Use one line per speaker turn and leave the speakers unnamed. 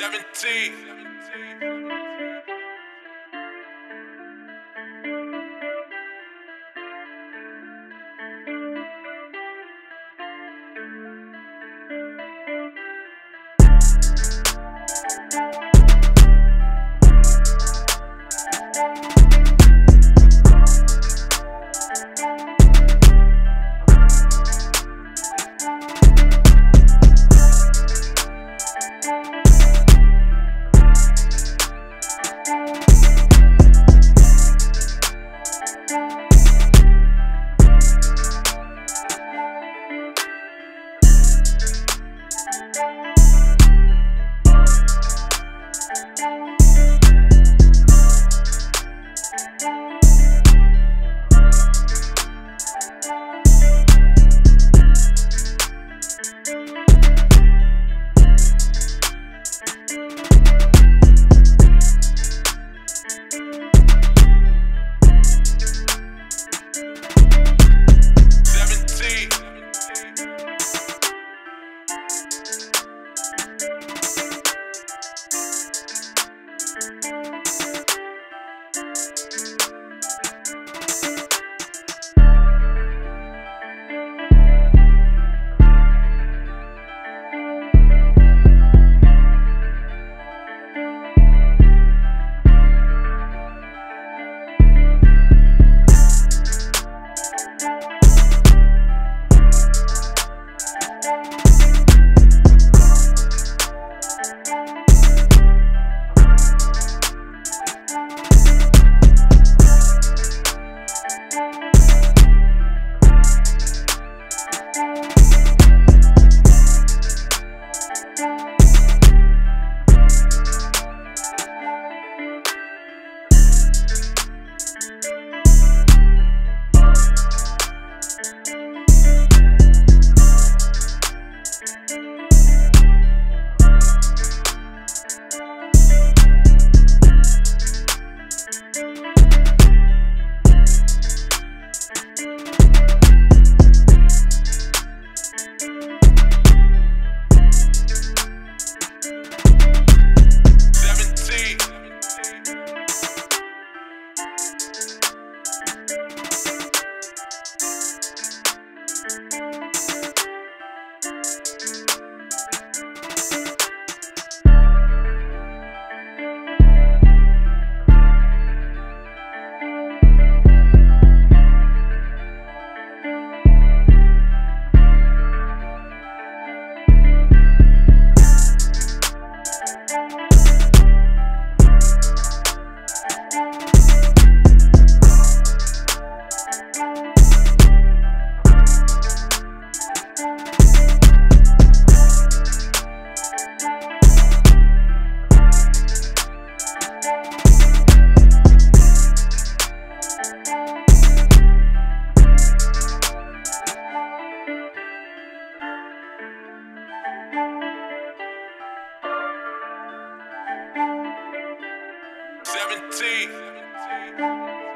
17. see.